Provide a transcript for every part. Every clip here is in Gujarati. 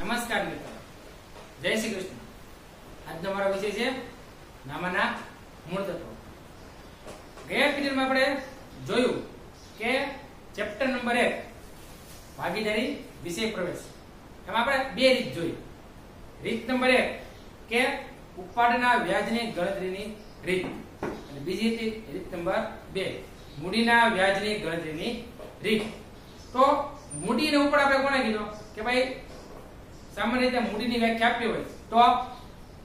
નમસ્કાર મિત્રો. જય શ્રી કૃષ્ણ. આજનો મારો વિષય છે નામાના મૂળ તત્વો. ગયા પીરિયડમાં આપણે જોયું કે ચેપ્ટર નંબર એક, ભાગીદારી વિષય પ્રવેશ. એમાં આપણે બે રીત જોઈ. રીત નંબર એક કે ઉપાડના વ્યાજની ગણતરીની રીત. અને બીજી રીત રીત નંબર બે, મૂડીના વ્યાજની ગણતરીની રીત. તો મૂડીને ઉપર આપણે કોને કીધો? કે ભાઈ સામાન્ય રીતે મૂડીની વ્યાખ્યા આપી હોય તો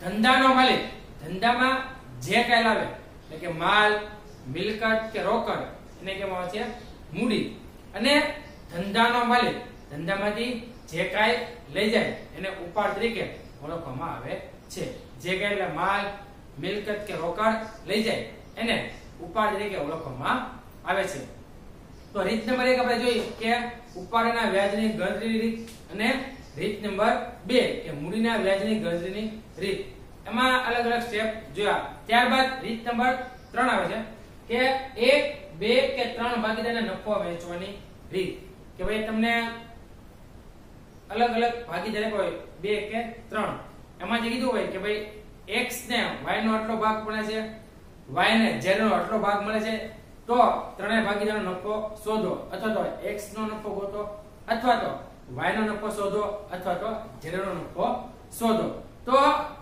ધંધાનો માલિક, ધંધામાં જે કાંઈ લાવે એટલે કે માલ, મિલકત કે રોકડ, એને કહેવામાં આવે છે? મૂડી. અને ધંધાનો માલિક, ધંધામાંથી જે કાંઈ લઈ જાય, એને ઉપાડ તરીકે ઓળખવામાં આવે છે. જે કાંઈ એટલે માલ, મિલકત કે રોકડ લઈ જાય, એને ઉપાડ તરીકે ઓળખવામાં આવે છે. તો રીત નંબર એક આપણે જોઈએ કે ઉપાડના વ્યાજની ગણતરીની રીત અને રીત નંબર બે, કે મૂડીના વ્યાજની ગણતરીની રીત. એમાં અલગ અલગ સ્ટેપ જોયા. ત્યારબાદ રીત નંબર ત્રણ આવે છે, કે એક, બે, કે ત્રણ ભાગીદારને નફો વહેંચવાની રીત. કે ભાઈ તમને અલગ અલગ ભાગીદાર હોય બે કે ત્રણ. એમાં જે કીધું હોય કે ભાઈ x ને y નો આટલો ભાગ મળે છે, y ને z નો આટલો ભાગ મળે છે, તો ત્રણેય ભાગીદારનો નફો શોધો. અથવા તો x નો નફો ગોતો, અથવા તો y નો નફો શોધો અથવા તો z નો નફો શોધો. તો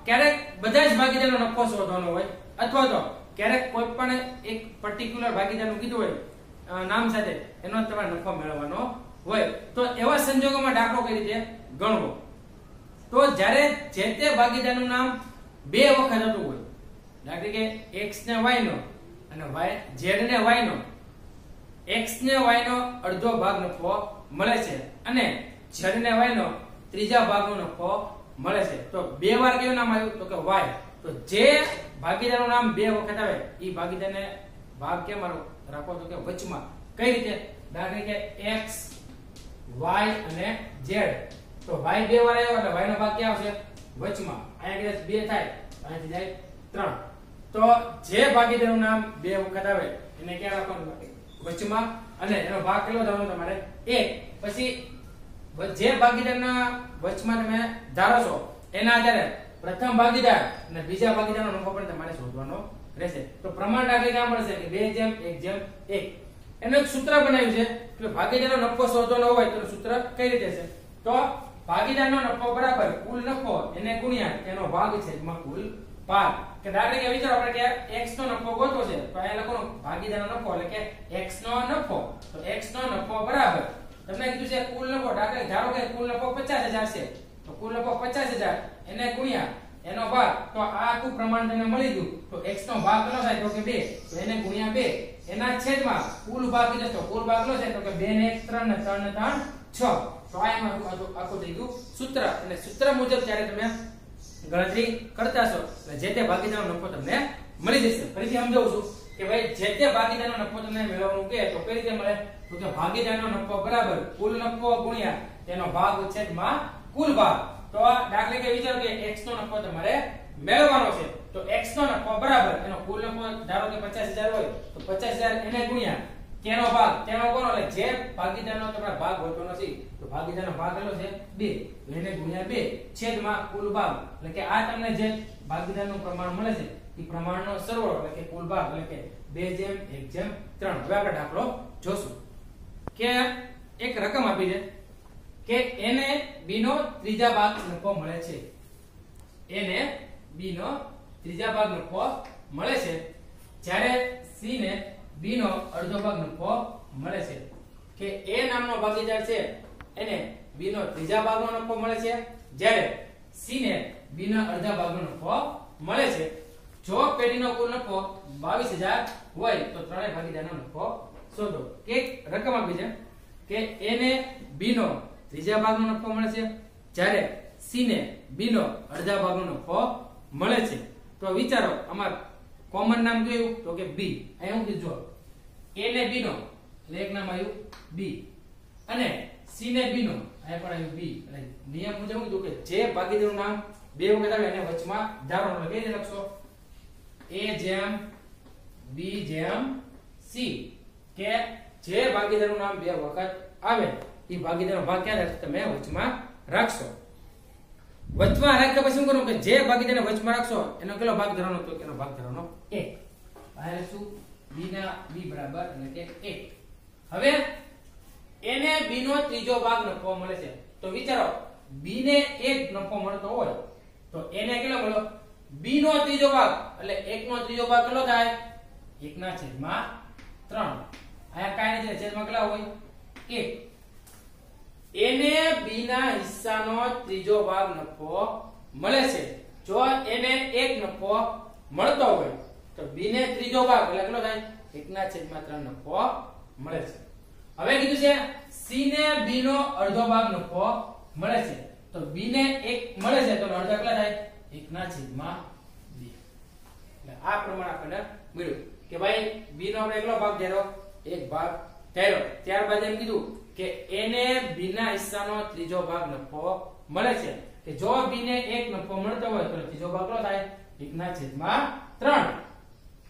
ક્યારેક બધા જ ભાગીદારનો નફો શોધવાનો હોય અથવા તો ક્યારેક કોઈ પણ એક પર્ટિક્યુલર ભાગીદારનું કીધું હોય નામ સાથે એનો તમારે નફો મેળવવાનો હોય. તો એવા સંજોગોમાં દાખલો કઈ રીતે ગણવો. તો જ્યારે જે તે ભાગીદારનું નામ બે વખત હતું હોય, દાખલા કે x ને y નો અને y, z ને y નો, x ને y નો અડધો ભાગ નફો મળે છે. અને z ને નો, ત્રીજા ભાગનો નફો મળે છે. તો બે વાર કયું નામ આવ્યું? તો કે y તો જે ભાગીદારનું નામ બે વખત આવે એ ભાગીદારને ભાગ કેમ રાખો તો કે વચમાં. કઈ રીતે? દાખલા કે x y અને z તો y બે વાર આવ્યો એટલે y નો ભાગ ક્યાં આવશે? વચમાં. અહીંયા કદાચ બે થાય અહીંથી જાય ત્રણ. તો જે ભાગીદારનું નામ બે વખત આવે, એને ક્યાં રાખવાનું? વચમાં. અને એનો ભાગ કેટલો થવાનો? તમારે એક. પછી જે ભાગીદારના વચમાં તમે ધારો છો, એના આધારે પ્રથમ ભાગીદાર અને બીજા ભાગીદારનો નફો પણ તમારે શોધવાનો રહેશે. તો પ્રમાણ દાખલે ક્યાં પડશે કે 2 જેમ 1 જેમ 1 એનું એક સૂત્ર બનાવ્યું છે કે ભાગીદારનો નફો શોધવાનો હોય તો સૂત્ર કઈ રીતે છે? તો ભાગીદારનો નફો બરાબર કુલ નફો એને ગુણ્યા તેનો ભાગ છે એમાં કુલ ભાગ કે દાખલા કે વિચારો, આપણે કે x નો નફો ગોતો છે, તો અહીંયા લખો ભાગીદારનો નફો, એટલે કે x નો નફો. તો x નો નફો બરાબર તમને કીધું છે કુલ નફો દાખલા ધારો કે કુલ નફો 50000 છે. તો કુલ નફો 50000 એને ગુણ્યા, એનો ભાગ, તો આ આખું પ્રમાણ તમને મળી ગયું. તો x નો ભાગ કેટલો થાય? તો કે 2 તો એને ગુણ્યા 2 એના છેદમાં કુલ ભાગ કેટલો તો કુલ ભાગ કેટલો છે? તો કે 2 ને 1 3 ને 3 ને 3 6 તો આ એમાં આખું થઈ ગયું સૂત્ર. અને સૂત્ર મુજબ જ્યારે તમે ગણતરી કરતા છો એટલે જે નફો તમને મળી જશે. ફરીથી સમજાવું છું કે ભાઈ, જે તે નફો તમને મેળવવાનું કે તો કઈ રીતે મળે? તો કે ભાગીદારનો નફો બરાબર, કુલ નફો ગુણ્યા તેનો ભાગ છેદમાં કુલ ભાગ. તો આ દાખલે કે વિચારો કે x નો નફો તમારે મેળવવાનો છે. તો x નો નફો બરાબર, એનો કુલ નફો ધારો કે 50000 હોય, તો 50000 એને ગુણ્યા તેનો ભાગ. તેનો કોનો? એટલે જે ભાગીદારનો તમારા ભાગ હોતો નથી તો ભાગીદારનો ભાગ કેટલો છે? 2 એને ગુણ્યા 2 છેદમાં કુલ ભાગ. એટલે કે આ તમને જે ભાગીદારનું પ્રમાણ મળે છે, એ પ્રમાણનો સરવાળો, એટલે કે કુલ ભાગ, એટલે કે 2 જેમ 1 જેમ 3 હવે આપણે દાખલો જોશું. કે એક રકમ આપી દે કે એને b નો ત્રીજા ભાગ નફો મળે છે. એને b નો ત્રીજા ભાગ નફો મળે છે. જ્યારે c ને b નો અડધો ભાગ નફો મળે છે. કે a નામનો ભાગીદાર છે, એને b નો ત્રીજા ભાગનો નફો મળે છે. જ્યારે c ને b ના અડધા ભાગનો નફો મળે છે. જો પેઢીનો કુલ નફો 22000 હોય તો ત્રણેય ભાગીદારનો નફો શોધો. કે રકમ આપી છે કે એ ને બી નો ત્રીજા ભાગનો નફો મળે છે? જ્યારે સી ને બી નો અડધા ભાગનો નફો મળે છે. તો વિચારો, અમાર કોમન નામ કયું તો કે બી અહીંયા હું જો. A ને બી નો, એટલે એક નામ આવ્યું બી અને સી ને બી નો, અહીંયા પણ આવ્યું બી અને નિયમ મુજબ હું કીધું કે જે ભાગીદારનું નામ બે વખત આવે, એને વચમાં ધારો લખી લખશો? એ જેમ બી જેમ c. કે જે ભાગીદારનું નામ બે વખત આવે, એ ભાગીદારનો ભાગ ક્યારે તમે વચમાં રાખશો. વચમાં રાખ્યા પછી શું કરવું કે જે ભાગીદારને વચમાં રાખશો, એનો કેટલો ભાગ ધરવાનો તો એનો ભાગ ધરવાનો એક. શું? b ના b બરાબર એટલે કે 1 હવે એને b નો ત્રીજો ભાગ નફો મળે છે. તો વિચારો b ને એક નફો મળતો હોય, તો એને કેટલો મળ્યો? b નો ત્રીજો ભાગ. એટલે 1 નો ત્રીજો ભાગ કેટલો થાય? 1 ના છેદમાં 3 આયા કાંઈ નથી છેદમાં કેટલા હોય 1 એને બી ના હિસ્સાનો ત્રીજો ભાગ નફો મળે છે. જો એને એક નફો મળતો હોય, તો બી ને ત્રીજો ભાગ, એટલે કેટલો થાય? એકના છેદમાં ત્રણ નફો મળે છે. હવે કીધું છે સી ને બી નો અડધો ભાગ નફો મળે છે. તો બી ને એક મળે છે, તો અડધો કેટલા થાય? એકના છેદમાં બે. એટલે આ પ્રમાણે આપણને મળ્યું કે ભાઈ બી નો આપણે એકલો ભાગ ધેરો એક ભાગ ધેરો ત્યારબાદ એમ કીધું કે એને બી ના હિસ્સાનો ત્રીજો ભાગ નફો મળે છે. કે જો બી ને એક નફો મળતો હોય તો ત્રીજો ભાગ કેટલો થાય? એકના છેદમાં ત્રણ.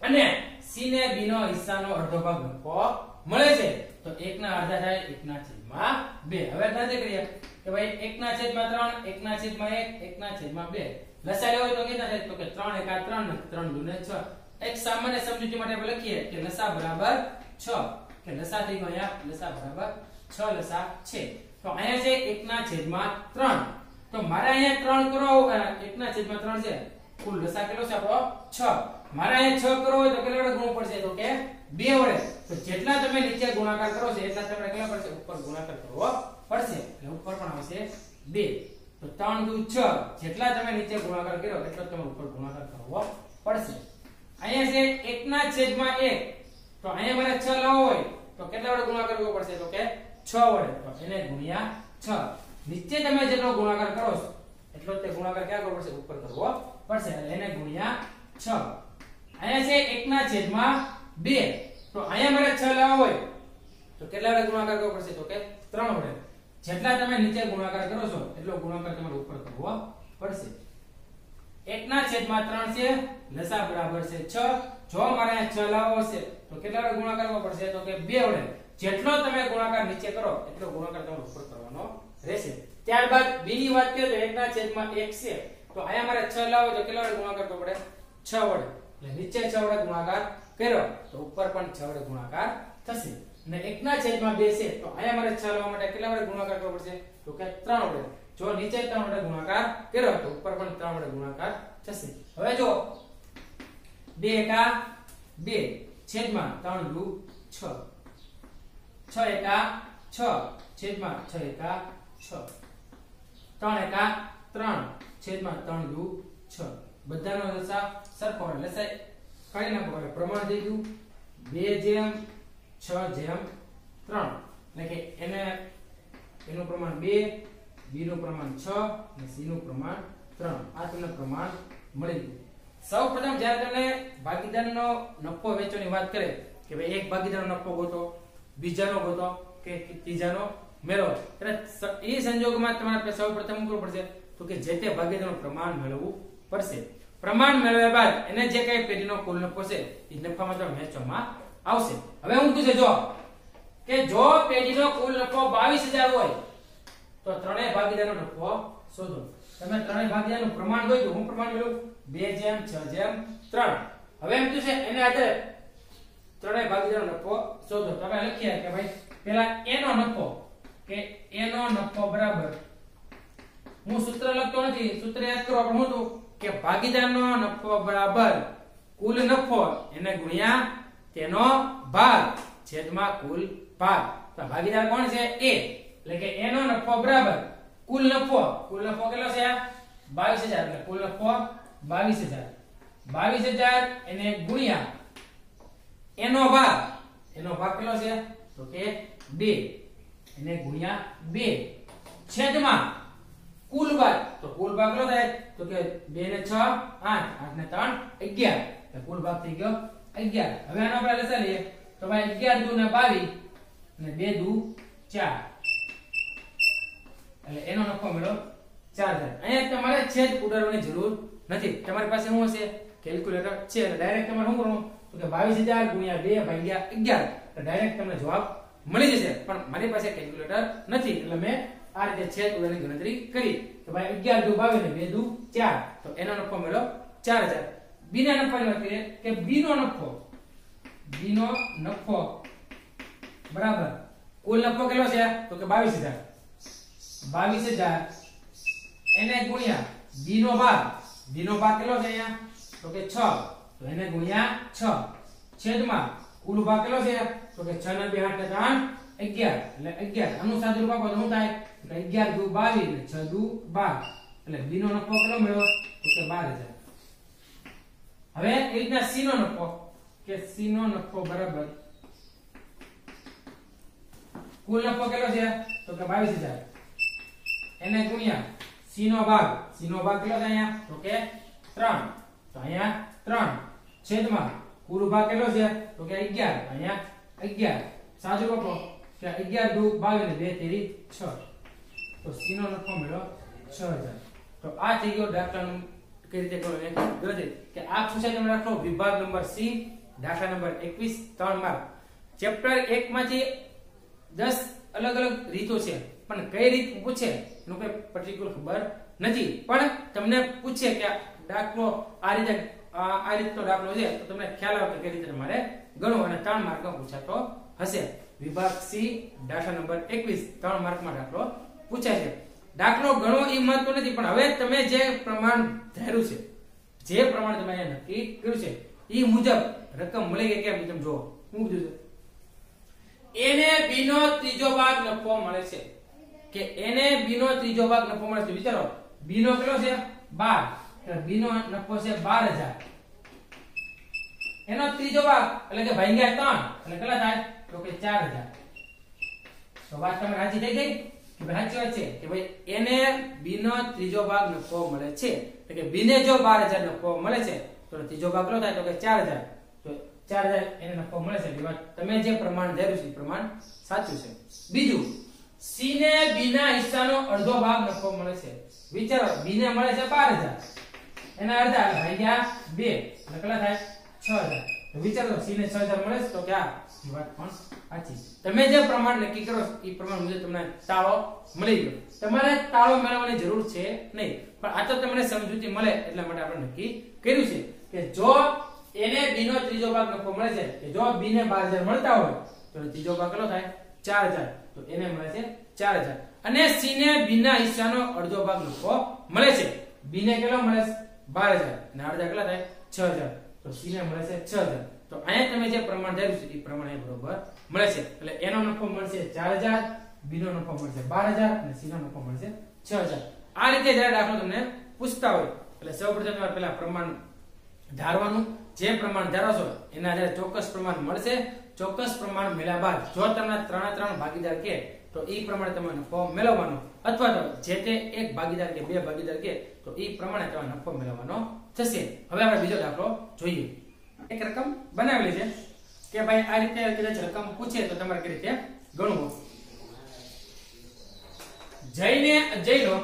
અને સી ને બી નો હિસ્સાનો અડધો ભાગ નફો મળે છે. તો એકના અડધા થાય, એકના છેદમાં બે. હવે ગણતરી કરીએ કે ભાઈ એકના છેદમાં ત્રણ, એકના છેદમાં એક ના છેદમાં બે. લસા લેવો તો કેટલા થાય? તો કે ત્રણ એકા ત્રણ, ને ત્રણ દુ ને છ. એક સામાન્ય સમજૂતી માટે આપણે લખીએ કે લસા બરાબર છ. કે લસા થઈ ગયો અહીંયા? લસા બરાબર. છ લસા છે. તો અહીંયા છે એકના છેદમાં ત્રણ. તો મારે અહીંયા ત્રણ કરો એકના છેદમાં ત્રણ છે. કુલ લસા કેટલો છે આપણો? છ. મારે અહીંયા છ કરવો હોય તો કેટલા વડે ગુણવું પડશે? તો કે બે વડે. તો જેટલા તમે નીચે ગુણાકાર કરો છો, એટલા તમારે કેટલા પડશે? ઉપર ગુણાકાર કરવો પડશે. એટલે ઉપર પણ આવશે બે. તો ત્રણ દુ છ. જેટલા તમે નીચે ગુણાકાર કર્યો, એટલો તમારે ઉપર ગુણાકાર કરવો પડશે. અહીંયા છે એકના છેદમાં એક. તો અહીંયા મારે છ લાવવો હોય, તો કેટલા વડે ગુણાકાર કરવો પડશે? તો કે છ વડે. તો એને ગુણ્યા છ. નીચે તમે જેટલો ગુણાકાર કરો છો, એટલો તે ગુણાકાર ક્યાં કરવો પડશે? ઉપર કરવો પડશે. એટલે એને ગુણ્યા છ. અહીંયા છે એકના છેદમાં બે. તો અહીંયા મારે છ લાવવા હોય, તો કેટલા વડે ગુણાકાર કરવો પડશે? તો કે ત્રણ વડે. જેટલા તમે નીચે ગુણાકાર કરો છો, એટલો ગુણાકાર તમારે ઉપર કરવો પડશે. એકના છેદમાં ત્રણ છે, લસા બરાબર છે છ. જો મારે છ લાવવો છે તો કેટલા વડે ગુણાકાર કરવો પડશે? તો કે બે વડે. જેટલો તમે ગુણાકાર નીચે કરો, એટલો ગુણાકાર તમારે ઉપર કરવાનો રહેશે. ત્યારબાદની વાત કરીએ તો એકના છેદમાં એક છે. તો અહીંયા મારે છ લાવો તો કેટલા વડે ગુણાકાર કરવો પડે? છ વડે. એટલે નીચે છ વડે ગુણાકાર કર્યો, તો ઉપર પણ છ વડે ગુણાકાર થશે. અને એકના છેદમાં બે છે, તો અહીંયા મારે છ લાવવા માટે કેટલા વડે ગુણાકાર કરવો પડશે? તો કે ત્રણ વડે. જો નીચે ત્રણ વડે ગુણાકાર કર્યો તો ઉપર પણ 3 વડે ગુણાકાર થશે. હવે જો બે એકા બે છેદમાં ત્રણ દુ છ. છ એકા છ છેદમાં છ એકા છ. ત્રણ એકા ત્રણ છેદમાં ત્રણ દુ છ. બધાનો લસા સરખો હોય. લસાય કાઢી નાખો એટલે પ્રમાણ ગયું બે જેમ છ જેમ ત્રણ. એટલે કે એને, એનું પ્રમાણ બે બી નું પ્રમાણ છ અને સી નું પ્રમાણ ત્રણ. આ તમને પ્રમાણ મળી ગયું. સૌ પ્રથમ જ્યારે તમને ભાગીદારનો નફો વેચવાની વાત કરે, કે ભાઈ એક ભાગીદારનો નફો ગોતો, બીજાનો ગોતો, કે ત્રીજાનો મેળવો, એટલે એ સંજોગોમાં તમારે સૌ પ્રથમ કરવું પડશે, તો કે જે તે ભાગીદારનું પ્રમાણ મેળવવું પડશે. પ્રમાણ મેળવ્યા બાદ એને જે કઈ પેઢીનો કુલ નફો છે, એ નફામાં તમે વેચવામાં આવશે. હવે હું પૂછે જો, કે જો પેઢીનો કુલ નફો બાવીસ હજાર હોય તો ત્રણેય ભાગીદારનો નફો શોધો. તમે ત્રણેય ભાગીદારનું પ્રમાણ જોયું હું પ્રમાણ જેમ ત્રણ. હવે એમ શું છે એને આધારે ત્રણેય ભાગીદારનો નફો શોધો. તમે લખ્યા કે ભાઈ પહેલા a નો નફો કે એનો નફો બરાબર. હું સૂત્ર લખતો નથી, સૂત્ર યાદ કરો આપણે હું તો કે ભાગીદારનો નફો બરાબર. કુલ નફો એને ગુણ્યા તેનો ભાગ. છેદમાં કુલ ભાગ. તો ભાગીદાર કોણ છે? એ. એટલે કે એનો નફો બરાબર. કુલ નફો. કુલ નફો કેટલો છે? 22000 એટલે કુલ નફો 22000 22000 એને ગુણ્યા. એનો ભાગ. એનો ભાગ કેટલો છે? તો કે 2 એને ગુણ્યા 2 છેદમાં કુલ ભાગ. તો કુલ ભાગ કેટલો થાય? તો કે 2 ને 6 8 8 ને 3 11 એટલે કુલ ભાગ થઈ ગયો 11 હવે આનો આપણે લસા તો ભાઈ 11 2 ને 22 અને 2 દુ 4 એટલે એનો નફો મળ્યો 4000 અહીંયા તમારે છેદ ઉડાડવાની જરૂર નથી. તમારી પાસે શું હશે? કેલ્ક્યુલેટર છે. એટલે ડાયરેક્ટ તમારે શું કરવાનું? તો કે 22000 ગુણ્યા 2 ભાગ્યા 11 તો ડાયરેક્ટ તમને જવાબ મળી જશે. પણ મારી પાસે કેલ્ક્યુલેટર નથી. એટલે મેં આ રીતે છેદ ઉડાની ગણતરી કરી. તો ભાઈ અગિયાર દુ બાવીસ ને બે દુ ચાર. તો એનો નફો મળ્યો ચાર હજાર. બી ના નફાની વાત કરીએ કે બી નો નફો. બી નો નફો. બરાબર. કુલ નફો કેટલો છે? તો કે બાવીસ હજાર. બાવીસ હજાર. એને ગુણ્યા બી નો ભાગ. બી નો ભાગ કેટલો છે અહીંયા? તો કે છ. તો એને ગુણ્યા છ. છેદમાં કુલ ભાગ કેટલો છે? તો કે છ ને બે આઠ ત્રણ અગિયાર. એટલે 11 આનું સાદું ભાગ શું થાય? તો અગિયાર દુ 22 ને 6 દુ બાર. એટલે બી નો નફો કેટલો મળ્યો? તો કે બાર હજાર. હવે એ રીતના સી નો નફો, કે સી નો નફો બરાબર. કુલ નફો કેટલો છે? તો કે 22000 એને ગુણ્યા c નો ભાગ. C નો ભાગ કેટલો થાય અહીંયા? તો કે 3 તો અહીંયા 3 છેદમાં કુલ ભાગ કેટલો છે? તો કે 11 અહીંયા 11 સાજુ આપો કે 11 દુ ભાગને 2 તેરી 6 તો c નો નફો મળ્યો 6000 તો આ થઈ ગયો દાખલાનું કઈ રીતે કરો એ ગણતરી. કે આ પૂછાય તમે રાખો. વિભાગ નંબર c, દાખલા નંબર 21 3 માર્ક ચેપ્ટર 1 માંથી 10 અલગ અલગ રીતો છે. પણ કઈ રીત પૂછે, એનું કઈ પર્ટિક્યુલર ખબર નથી. પણ તમને પૂછે કે દાખલો આ રીતે, આ રીતનો દાખલો છે, તો તમને ખ્યાલ આવે કે કઈ રીતે તમારે ગણો અને ત્રણ માર્કમાં પૂછાતો હશે. વિભાગ સી, દાખલા નંબર 21 3 માર્કમાં દાખલો પૂછાય છે. દાખલો ગણો એ મહત્વ નથી, પણ હવે તમે જે પ્રમાણ ધાર્યું છે, જે પ્રમાણ તમે અહીંયા નક્કી કર્યું છે એ મુજબ રકમ મળી ગઈ કેમ? તમે જુઓ. શું કીધું છે. એને બી નો ત્રીજો ભાગ નફો મળે છે. કે એને બી નો ત્રીજો ભાગ નફો મળે છે વિચારો. બી નો કેટલો છે? 12 એટલે નો નફો છે 12000 એનો ત્રીજો ભાગ, એટલે કે ભાગ્યા 3 એટલે કેટલા થાય? તો કે 4000 તો વાત તમે રાજી થઈ ગઈ? કે ભાઈ સાચી છે? કે ભાઈ એને બી નો ત્રીજો ભાગ નફો મળે છે. એટલે કે બી ને જો 12000 નફો મળે છે, તો ત્રીજો ભાગ કેટલો થાય? તો કે 4000 તો 4000 એને નફો મળે છે. તમે જે પ્રમાણ ધર્યું છે પ્રમાણ સાચું છે. બીજું સી ને બી ના હિસ્સાનો અડધો ભાગ નફો મળે છે. વિચારો બી ને મળે છે 12000 એના અડધા ભાગ્યા 2 એટલે થાય 6000 વિચારો સી ને 6000 મળે તો કે આ વાત પણ સાચી તમે જે પ્રમાણ નક્કી કરો એ પ્રમાણ મુજબ તમને તાળો મળી ગયો. તમારે તાળો મેળવવાની જરૂર છે નહીં. પણ આ તો તમને સમજૂતી મળે એટલા માટે આપણે નક્કી કર્યું છે કે જો એને બી નો ત્રીજો ભાગ નફો મળે છે, કે જો બી ને 12000 મળતા હોય, તો ત્રીજો ભાગ કેટલો થાય? 4000 તો એને મળે છે 4000 અને સી ને બી ના હિસ્સાનો અડધો ભાગ નફો મળે છે. બી ને કેટલો મળે? છે 12000 અને અડધા કેટલા થાય? 6000 તો સી ને મળે છે 6000 તો અહીંયા તમે જે પ્રમાણ ધાર્યું છે, એ પ્રમાણે બરોબર મળે છે. એટલે એનો નફો મળશે 4000 બી નો નફો મળશે 12000 અને સી નો નફો મળશે 6000 આ રીતે જ્યારે દાખલો તમને પૂછતા હોય, એટલે સૌપ્રથમ તમારે પહેલા પ્રમાણ ધારવાનું. જે પ્રમાણ ધારો છો, એના આધારે ચોક્કસ પ્રમાણ મળશે. ચોક્કસ પ્રમાણ મેળવ્યા બાદ જો તમને ત્રણે ત્રણ ભાગીદાર કે, તો એ પ્રમાણે તમે નફો મેળવવાનો. અથવા તો જે તે એક ભાગીદાર કે બે ભાગીદાર કે, તો એ પ્રમાણે તમે નફો મેળવવાનો થશે. હવે આપણે બીજો દાખલો જોઈએ. એક રકમ બનાવેલી છે કે ભાઈ આ રીતે કદાચ રકમ પૂછે તો તમારે કઈ રીતે ગણવું? જઈને અજયનો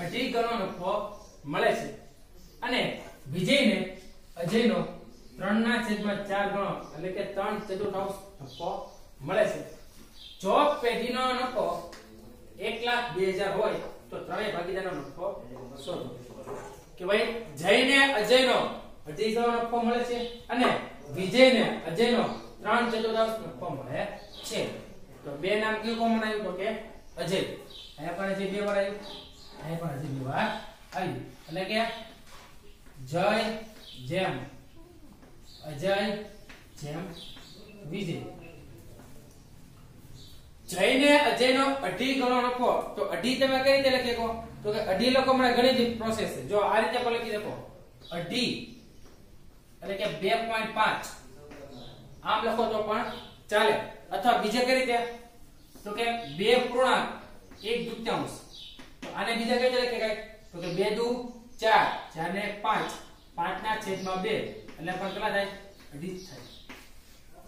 અઢી ગણો નફો મળે છે. અને વિજયને અજયનો ત્રણ ના છેદમાં ચાર ગણો. એટલે કે ત્રણ ચતુર્થાંશ નફો મળે છે. જો પેઢીનો નફો એક લાખ બે હજાર હોય, તો ત્રણેય ભાગીદારનો નફો શોધો કે ભાઈ, જયને અજયનો અઢી ગણો નફો મળે છે અને વિજયને અજયનો ત્રણ ચતુર્થાંશ નફો મળે છે. તો બે નામ કયું કોમન તો કે અજય. અહીંયા પણ આવ્યું. અહીંયા પણ આવ્યું. એટલે કે જય જેમ. અજય, જેમ, વિજય. જયને અજયનો અઢી ગણો લખો. તો અઢી તમે કઈ રીતે લખી શકો? તો કે અઢી લખો ઘણી બધી પ્રોસેસ છે. જો આ રીતે પણ લખી શકો. અઢી એટલે કે 2.5 આમ લખો તો પણ ચાલે. અથવા બીજે કઈ રીતે? તો કે 2 પૂર્ણાંક 1 દુત્યાંશ. તો આને બીજા કઈ રીતે લખી શકાય? તો કે 2 દુ 4 4 ને 5 5 ના છેદમાં 2 એટલે પણ કેટલા થાય? અઢી થાય.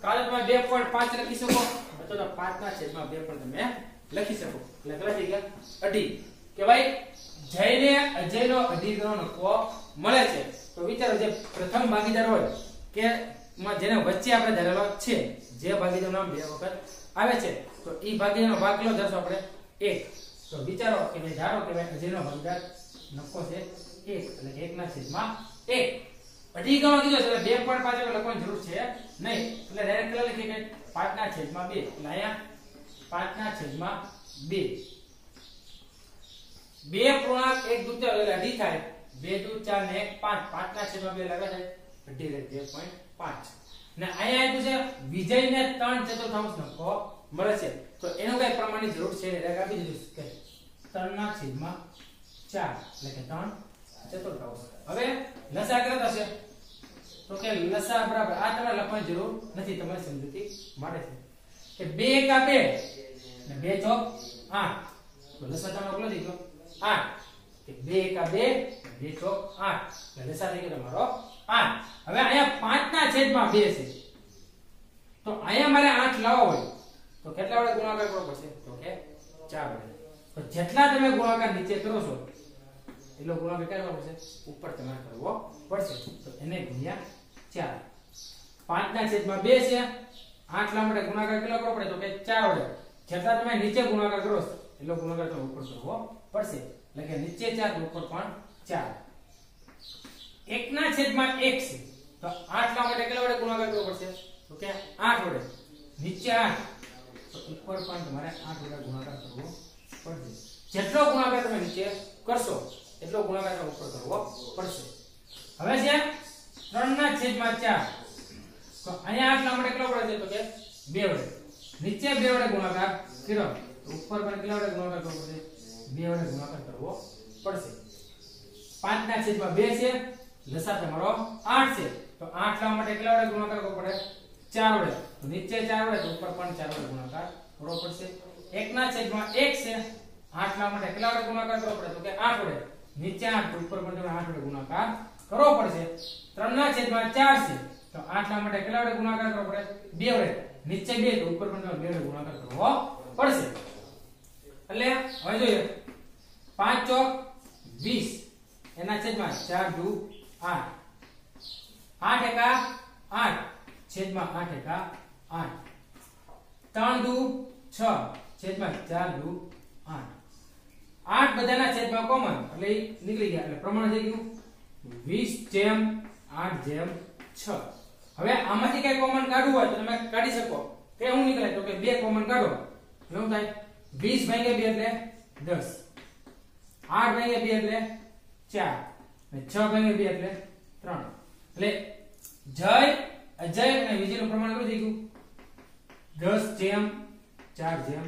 કાલે તમે બે પોઈન્ટ પાંચ લખી શકો. અથવા તો પાંચના છે બે પણ તમે લખી શકો. એટલે કેટલા થઈ ગયા? અઢી. કે ભાઈ, જયને અજયનો અઢી ગણો નફો મળે છે. તો વિચારો, જે પ્રથમ ભાગીદાર હોય, કે માં જેને વચ્ચે આપણે ધરેલો છે, જે ભાગીદારનું નામ બે વખત આવે છે, તો ઈ ભાગીદારનો ભાગ કેટલો ધરશું આપણે? એક. તો વિચારો કે ધારો કે ભાઈ, અજયનો ભાગીદાર નફો છે એક, એટલે 1 ના છેદમાં 1 અઢી અઢીગાણો કીધો છે બે પોઈન્ટ પાંચ લખવાની જરૂર છે. નહીં, એટલે ડાયરેક્ટ કેટલા લખી કે પાંચના છેદમાં બે. એટલે અહીંયા પાંચના છેદમાં બે. બે પૂર્ણાંક એક દૂધ એટલે અઢી થાય. બે દૂધ ચાર ને એક પાંચ. પાંચના છેદમાં બે લગાડે અઢી થાય બે પોઈન્ટ પાંચ. ને અહીંયા આવ્યું છે, વિજયને ત્રણ ચતુર્થાંશ નફો મળે છે. તો એનું કઈ પ્રમાણની જરૂર છે એટલે આપી દીધું કે ત્રણના છેદમાં ચાર. એટલે કે ત્રણ ચતુર્થાંશ. હવે લસા કેટલા થશે તો કે લસા બરાબર, આ તમારે લખવાની જરૂર નથી, તમારી સમજૂતી માટે છે. કે બે એકા બે. ને બે ચોક આઠ. તો લસા તમે કેટલો થઈ આઠ. કે બે એકા બે બે ચોક આઠ. એટલે લસા થઈ ગયો તમારો આઠ. હવે અહીંયા પાંચ ના છેદમાં બે છે. તો અહીંયા મારે આઠ લાવો હોય. તો કેટલા વડે ગુણાકાર કરવો પડશે? તો કે ચાર વડે. તો જેટલા તમે ગુણાકાર નીચે કરો છો એટલો ગુણાકાર કેટલો પડશે ઉપર તમારે કરવો પડશે. તો એને ગુણ્યા ચાર. પાંચ ના છેદમાં બે છે. આઠ લા માટે ગુણાકાર કેટલો કરવો પડે? તો કે ચાર વડે. છતાં તમે નીચે ગુણાકાર કરો. એટલો ગુણાકાર તો ઉપર કરવો પડશે. એટલે કે નીચે ચાર, ઉપર પણ ચાર. એક ના છેદમાં એક છે. તો આઠ લા માટે કેટલા વડે ગુણાકાર કરવો પડશે? તો કે આઠ વડે. નીચે આઠ. તો ઉપર પણ તમારે આઠ વડે ગુણાકાર કરવો પડશે. જેટલો ગુણાકાર તમે નીચે કરશો એટલો ગુણાકાર ઉપર કરવો પડશે. હવે છે, ત્રણ ના છેદમાં ચાર. તો અહીંયા આટલા માટે કેટલો વડે છે તો કે બે વડે. નીચે બે વડે ગુણાકાર કર્યો. તો ઉપર પણ કેટલા વડે ગુણાકાર કરવો પડશે બે વડે ગુણાકાર કરવો પડશે. પાંચ ના છેદમાં બે છે, લસા તમારો આઠ છે. તો આઠ લાવવા માટે કેટલા વડે ગુણાકાર કરવો પડે? ચાર વડે. તો નીચે ચાર વડે, તો ઉપર પણ ચાર વડે ગુણાકાર કરવો પડશે. એક ના છેદમાં એક છે આઠ લાવવા માટે કેટલા વડે ગુણાકાર કરવો પડે? તો કે આઠ વડે. નીચે આઠ, ઉપર તમે આઠ વડે ગુણાકાર કરવો પડશે. ત્રણ ના છેદમાં ચાર છે. તો લાવવા માટે કેટલા વડે ગુણાકાર કરવો પડે? બે વડે. નીચે બે, તો ઉપર તમે બે વડે ગુણાકાર કરવો પડશે. એટલે હવે જોઈએ. પાંચ ચોક વીસ. એના છેદમાં ચાર દુ આઠ. આઠ એકા આઠ. છેદમાં આઠ એકા આઠ. ત્રણ દુ છ. છેદમાં ચાર દુ આઠ. આઠ બધાના છેદમાં કોમન એટલે નીકળી ગયા. એટલે પ્રમાણ થઈ ગયું વીસ જેમ આઠ જેમ છ. હવે આમાંથી કઈ કોમન કાઢવું હોય તો તમે કાઢી શકો. કે હું નીકળે તો કે બે કોમન કાઢો. શું થાય? વીસ ભાગ્યા બે એટલે દસ. આઠ ભાગ્યા બે એટલે ચાર. અને છ ભાગ્યા 2 એટલે ત્રણ. એટલે જય, અજય અને વિજયનું પ્રમાણ કેટલું થઈ ગયું? દસ જેમ ચાર જેમ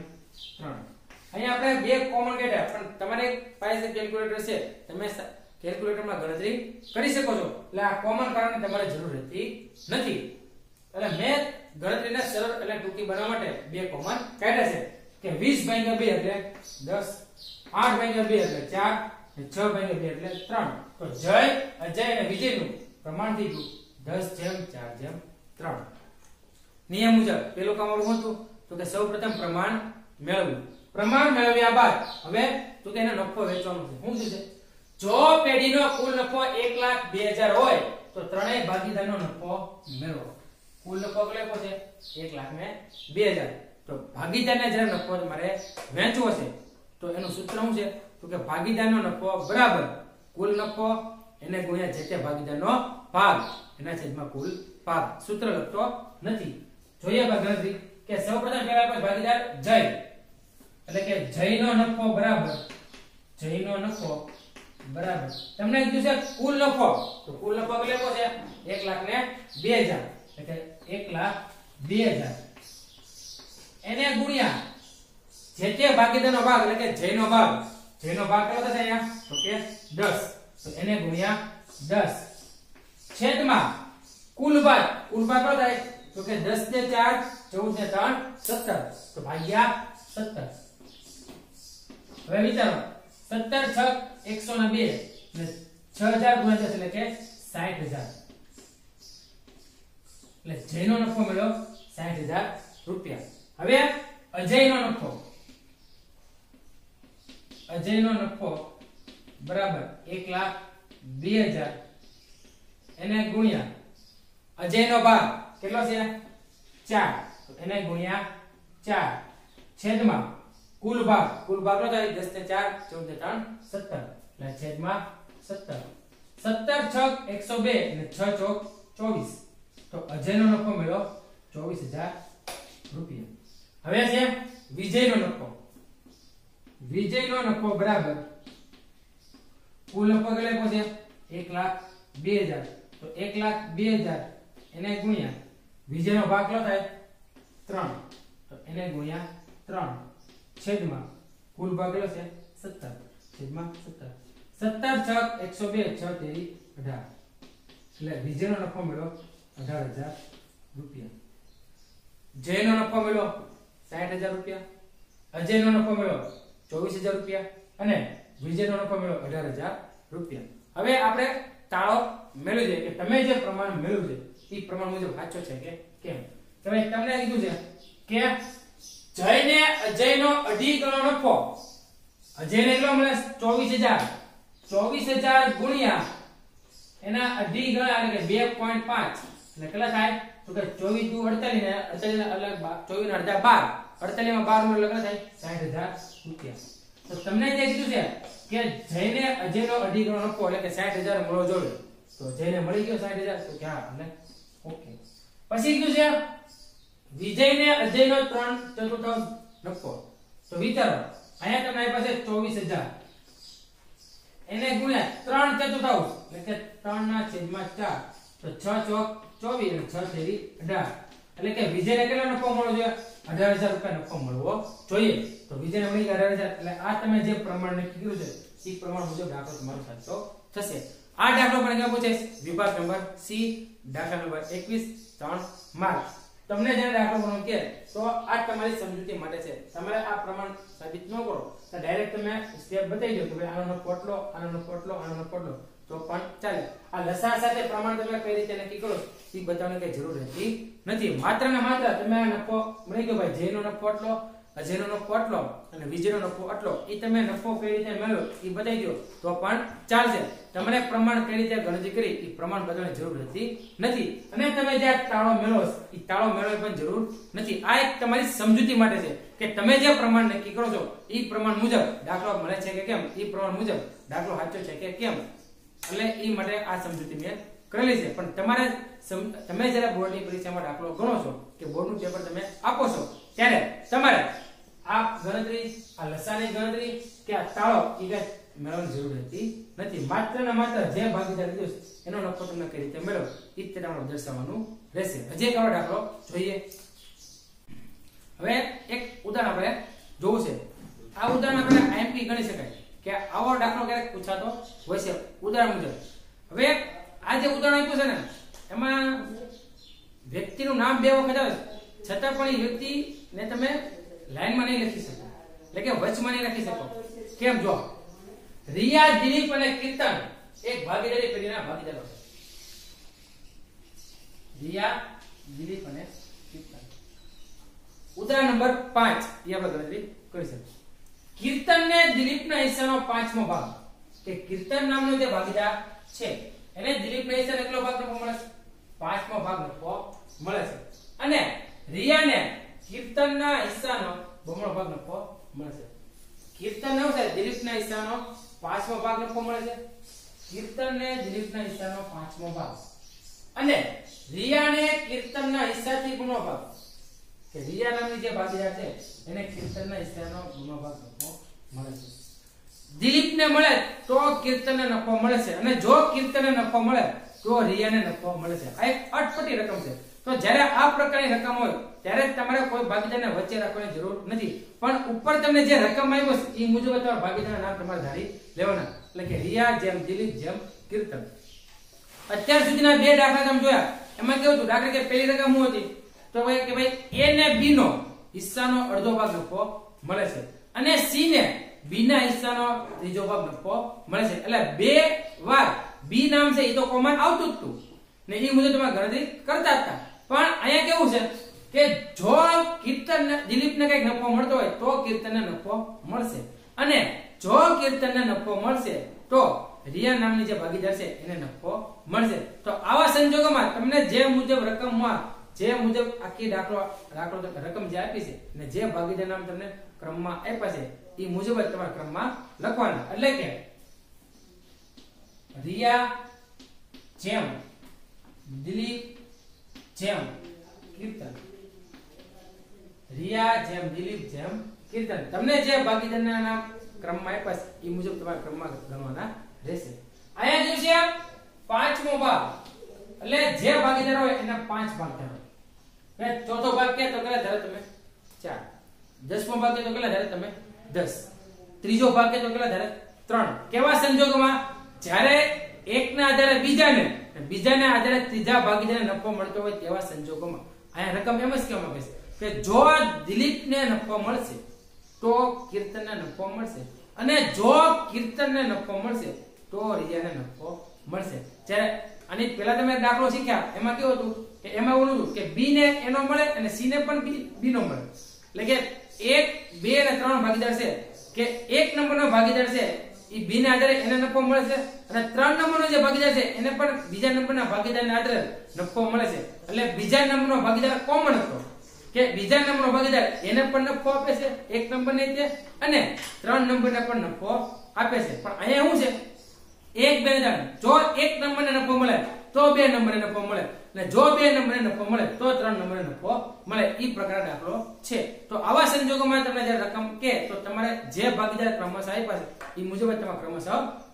ત્રણ. અહીંયા આપણે બે કોમન કાઢ્યા પણ તમારે પાસે કેલ્ક્યુલેટર છે, તમે કેલ્ક્યુલેટરમાં ગણતરી કરી શકો છો. એટલે આ કોમન કારણે તમારે જરૂર રહેતી નથી. એટલે મેં ગણતરીને સરળ એટલે ટૂંકી બનાવવા માટે બે કોમન કાઢ્યા છે. કે 20 ભાગ્યા 2 એટલે 10 8 ભાગ્યા 2 એટલે 4 અને 6 ભાગ્યા 2 એટલે 3 તો જય, અજય અને વિજયનું પ્રમાણ થઈ ગયું 10 જેમ 4 જેમ 3 નિયમ મુજબ, પેલું કામ આપણું હતું? તો કે સૌપ્રથમ પ્રમાણ મેળવવું. પ્રમાણ મેળવ્યા બાદ, હવે તો કે એનો નફો વેચવાનો છે. શું થશે જો પેઢીનો કુલ નફો 1 લાખ 2000 હોય, તો ત્રણેય ભાગીદારનો નફો મેળવો. કુલ નફો કેટલો છે? 1 લાખ ને 2000 તો ભાગીદારને જ્યારે નફો તમારે વેચવો છે, તો એનું સૂત્ર શું છે? તો કે ભાગીદારનો નફો બરાબર. કુલ નફો એને ગુણ્યા જે તે ભાગીદારનો ભાગ. એના છેદમાં કુલ ભાગ. સૂત્ર લખતો નથી. જોઈએ આપણે ગણતરી કે સૌપ્રથમ પહેલા આપણે ભાગીદાર જય. એટલે કે જયનો નફો બરાબર. જયનો નફો બરાબર. તમને કીધું છે કુલ નફો? તો કુલ નફો કેટલો છે? 1 લાખ ને 2000 એટલે કે 1 લાખ 2000 એને ગુણ્યા જે તે ભાગીદારનો ભાગ, એટલે કે જયનો ભાગ. જયનો ભાગ કેટલો થશે અહીંયા? તો કે 10 તો એને ગુણ્યા 10 છેદમાં કુલ ભાગ. કુલ ભાગ કેટલો થાય? તો કે 10 ને 4 14 ને 3 17 તો ભાગ્યા 17 હવે વિચારો 17 6 102 ને 6000 ગુણ્યા 10 એટલે કે 60000 એટલે જયનો નફો મળ્યો 60000 રૂપિયા. હવે અજયનો નફો. અજયનો નફો બરાબર 1 લાખ 2000 એને ગુણ્યા અજયનો ભાગ કેટલો છે? 4 તો એને ગુણ્યા 4 છેદમાં કુલ ભાગ કુલ ભાગ નો થાય 10 ને 4 14 ને 3 17 એટલે છેદમાં 17 17 છક 102 અને 6 ચોક 24 તો અજયનો નફો મળ્યો 24000 રૂપિયા. હવે છે વિજયનો નફો. વિજયનો નફો બરાબર કુલ નફો કેટલો છે? 1 લાખ 2000 તો 1 લાખ 2000 એને ગુણ્યા. વિજયનો ભાગ કેટલો થાય? 3 તો એને ગુણ્યા 3 છેદમાં કુલ ભાગ કેટલો છે? 17 છેદમાં 17 17 6 102 6 તેરી 18 એટલે વિજયનો નફો મળ્યો 18000 રૂપિયા. જયનો નફો મળ્યો 60000 રૂપિયા. અજયનો નફો મળ્યો 24000 રૂપિયા. અને વિજયનો નફો મળ્યો 18000 રૂપિયા. હવે આપણે તાળો મેળવી જોઈએ કે તમે જે પ્રમાણ મેળવ્યું છે એ પ્રમાણ મુજબ સાચો છે કે કેમ? તમે તમને કીધું છે કે જયને અજયનો અઢી ગણો નફો અજયને કેટલો મળે? 24000 24000 ગુણ્યા એના અઢી ગણા એટલે કે 2.5 એટલે કેટલા થાય? તો કે 24 દુ 48 ને 48 ના અલગ 24 ના અડધા 12 48 માં 12 નો કેટલા થાય? 60000 રૂપિયા. તો તમને જે કીધું છે કે જયને અજયનો અઢી ગણો નફો એટલે કે 60000 મળવો જોઈએ. તો જયને મળી ગયો 60000 તો કે હા અને ઓકે. પછી કીધું છે વિજયને અજયનો 3 ચતુર્થાંશ નફો તો વિચારો, અહીંયા તમારી પાસે 24000 એને ગુણ્યા 3 ચતુર્થાંશ, એટલે કે 3 ના છેદમાં 4 તો 6 ચોક 24 અને 6 તેરી 18 એટલે કે વિજયને કેટલો નફો મળવો જોઈએ 18000 રૂપિયા નફો મળવો જોઈએ. તો વિજયને મળી અઢાર 18000 એટલે આ તમે જે પ્રમાણ નક્કી કર્યું છે, એ પ્રમાણ મુજબ દાખલો તમારો સાચો થશે. આ દાખલો પણ ક્યાં પૂછે? વિભાગ નંબર સી, દાખલા નંબર 21 3 માર્ક. તમને દાખલો ગણો કે તો આ તમારી સમજૂતી માટે છે. તમારે આ પ્રમાણ સાબિત ન કરો તો ડાયરેક્ટ તમે સ્ટેપ બતાવી દો કે ભાઈ આનો પોટલો, આનો આટલો આનો નફો તો પણ ચાલે. આ લસા સાથે પ્રમાણ તમે કઈ રીતે નક્કી કરો એ બતાવવાની કઈ જરૂર રહેતી નથી. માત્ર ને માત્ર તમે આ નફો, મળી ગયો ભાઈ, જેનો નફો આટલો અજયનો નફો આટલો અને વિજયનો નફો આટલો એ તમે નફો કઈ રીતે મેળવ્યો એ બતાવી દો તો પણ ચાલશે. તમારે પ્રમાણ કઈ રીતે ગણતરી કરી એ પ્રમાણ બતાવવાની જરૂર રહેતી નથી. અને તમે જે તાળો મેળવો એ તાળો મેળવવાની પણ જરૂર નથી. આ એક તમારી સમજૂતી માટે છે કે તમે જે પ્રમાણ નક્કી કરો છો એ પ્રમાણ મુજબ દાખલો મળે છે કે કેમ? એ પ્રમાણ મુજબ દાખલો સાચો છે કે કેમ? એટલે એ માટે આ સમજૂતી મેં કરેલી છે. પણ તમારે તમે જ્યારે બોર્ડની પરીક્ષામાં દાખલો ગણો છો કે બોર્ડનું પેપર તમે આપો છો, ત્યારે તમારે આ ગણતરી, આ લસાની ગણતરી કે આ તાળો એ મેળવવાની જરૂર રહેતી નથી, માત્ર ને માત્ર જે ભાગીદાર લીધો એનો નફો તમને કઈ રીતે મેળવો એ દર્શાવવાનું રહેશે. હજી એક દાખલો જોઈએ. હવે એક ઉદાહરણ આપણે જોવું છે. આ ઉદાહરણ આપણે આઈએમપી ગણી શકાય. કે આવો દાખલો ક્યારેક પૂછાતો હોય છે, ઉદાહરણ મુજબ. હવે આ જે ઉદાહરણ આપ્યું છે ને, એમાં વ્યક્તિનું નામ બે વખત આવે છતાં પણ એ વ્યક્તિને તમે લાઈનમાં નહીં લખી શકો. એટલે કે વચમાં નહીં લખી શકો. કેમ જો? રિયા, દિલીપ અને કીર્તન એક ભાગીદારી પેઢીના ભાગીદારો છે. રિયા, દિલીપ અને કીર્તન. ઉદાહરણ નંબર 5 એ ગણતરી કરી શકીએ કીર્તન ને દિલીપના હિસ્સાનો પાંચમો ભાગ. કે કીર્તન નામનો જે ભાગીદાર છે, એને દિલીપના હિસ્સાનો કેટલો ભાગ લખવો મળે છે. પાંચમો ભાગ લખવો મળે છે. અને રિયાને કીર્તનના હિસ્સાનો બમણો ભાગ નફો મળે છે. કીર્તન નો થાય, દિલીપના હિસ્સાનો પાંચમો ભાગ નફો મળે છે. કીર્તનને દિલીપના હિસ્સાનો પાંચમો ભાગ. અને રિયાને કીર્તનના હિસ્સાથી ગુણો ભાગ. કે રિયા નામની જે ભાગીદાર છે, એને કીર્તનના હિસ્સાનો ગુણો ભાગ નફો મળે છે. દિલીપને મળે તો કીર્તનને નફો મળે છે. અને જો કીર્તનને નફો મળે, તો રિયાને નફો મળે છે. આ એક અટપટી રકમ છે. તો જ્યારે આ પ્રકારની રકમ હોય, ત્યારે તમારે કોઈ ભાગીદારને વચ્ચે રાખવાની જરૂર નથી. પણ ઉપર તમને જે રકમ આવ્યો છે એ મુજબ તમારા ભાગીદારના નામ તમારે ધારી લેવાના. એટલે કે રિયા જેમ, દિલીપ જેમ, કીર્તન. અત્યાર સુધીના બે દાખલા તમે જોયા. એમાં કેવું હતું? દાખલા કે પહેલી રકમ શું હતી? તો કે ભાઈ એ ને બી નો હિસ્સાનો અડધો ભાગ નફો મળે છે. અને સી ને બી ના હિસ્સાનો ત્રીજો ભાગ નફો મળે છે. એટલે બે વાર બી નામ છે એ તો કોમન આવતું જ હતું. ને એ મુજબ તમારે ગણતરી કરતા હતા. પણ અહીંયા કેવું છે કે જો કીર્તન દિલીપને કંઈક નફો મળતો હોય તો કીર્તનને નફો મળશે. અને જો કીર્તનને નફો મળશે તો રિયા નામની જે ભાગીદાર છે એને નફો મળશે. તો આવા સંજોગોમાં તમને જે મુજબ રકમમાં, જે મુજબ આખી દાખલો દાખલો રકમ જે આપી છે અને જે ભાગીદાર નામ તમને ક્રમમાં આપ્યા છે એ મુજબ જ તમારા ક્રમમાં લખવાના. એટલે કે રિયા જેમ દિલીપ જેમ કીર્તન. રિયા જેમ, દિલીપ જેમ કીર્તન. તમને જે ભાગીદારના નામ ક્રમમાં આપ્યા છે, એ મુજબ તમારા ક્રમમાં ગણવાના રહેશે. અહીંયા જે છે પાંચમો ભાગ. એટલે જે ભાગીદાર હોય એના પાંચ ભાગ થાય કે ચોથો ભાગ કે તો કેટલા ધરો તમે ચાર. દસમો ભાગ કે તો કેટલા ધરે તમે દસ. ત્રીજો ભાગ કે તો કેટલા ધારે ત્રણ. કેવા સંજોગોમાં? જ્યારે એકના આધારે બીજાને બીજાના આધારે ત્રીજા ભાગીદારને નફો મળતો હોય તેવા સંજોગોમાં. અહીંયા રકમ એમ જ કહેવામાં આવે છે કે જો દિલીપને નફો મળશે, તો કીર્તનને નફો મળશે. અને જો કીર્તનને નફો મળશે, તો રિયાને નફો મળશે. જ્યારે આની પહેલા તમે દાખલો શીખ્યા, એમાં કેવું હતું કે એમાં એવું હતું કે બી ને એનો મળે અને સી ને પણ બી નો મળે. એટલે કે એક, બે અને ત્રણ ભાગીદાર છે. કે એક નંબરનો ભાગીદાર છે એ બી ના આધારે એને નફો મળે છે અને ત્રણ નંબરનો જે ભાગીદાર છે, એને પણ બીજા નંબરના ભાગીદારને આધારે નફો મળે છે. એટલે બીજા નંબરનો ભાગીદાર કોમન હતો. કે બીજા નંબરનો ભાગીદાર એને પણ નફો આપે છે, એક નંબરને તે અને ત્રણ નંબરને પણ નફો આપે છે. પણ અહીંયા શું છે? એક બે ત્રણ જો એક નંબરને નફો મળે, તો બે નંબરને નફો મળે. જો બે નંબરે નફો મળે, તો ત્રણ નંબરે નફો મળે. એ પ્રકારનો દાખલો છે. તો આવા સંજોગોમાં તમને જ્યારે રકમ કે, તો તમારે જે ભાગીદાર ક્રમશ આપ્યા છે એ મુજબ તમારે ક્રમશ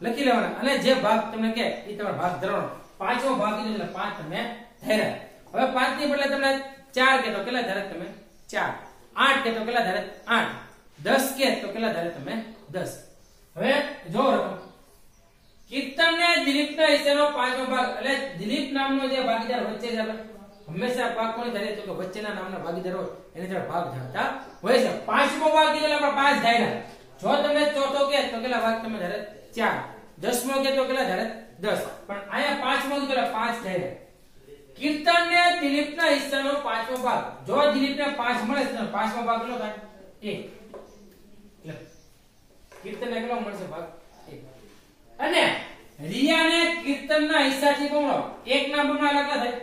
લખી લેવાના. અને જે ભાગ તમને કે એ તમારે ભાગ ધરવાનો. પાંચમો ભાગ એટલે પાંચ તમે ધર્યા. હવે પાંચની બદલે તમને ચાર કે તો કેટલા ધારે તમે? ચાર. આઠ કે તો કેટલા ધારે આઠ. દસ કે, તો કેટલા ધારે તમે? દસ. હવે જો રકમ કીર્તન ને દિલીપ ના હિસ્સાનો પાંચમો ભાગ. એટલે દિલીપ નામનો જે ભાગીદાર વચ્ચે છે હંમેશા ભાગ કોને ધારે તો કે વચ્ચેના નામના ભાગીદાર હોય, એને જરા ભાગ ધરતા હોય છે. પાંચમો ભાગ કીધો આપણે પાંચ ધાર્યા જો તમે ચોથો કે, તો કેટલા ભાગ તમે ધારે? ચાર. દસમો કે, તો કેટલા ધારે? દસ. પણ અહીંયા પાંચમો કીધો પાંચ ધાર્યા કીર્તન ને દિલીપ ના હિસ્સાનો પાંચમો ભાગ. જો દિલીપ ને પાંચ મળે તો પાંચમો ભાગ કેટલો થાય? એક. એટલે કીર્તન ને કેટલો મળશે ભાગ? અને રિયા ને કીર્તન ના હિસ્સાથી કોણો એક ના બમણા કેટલા થાય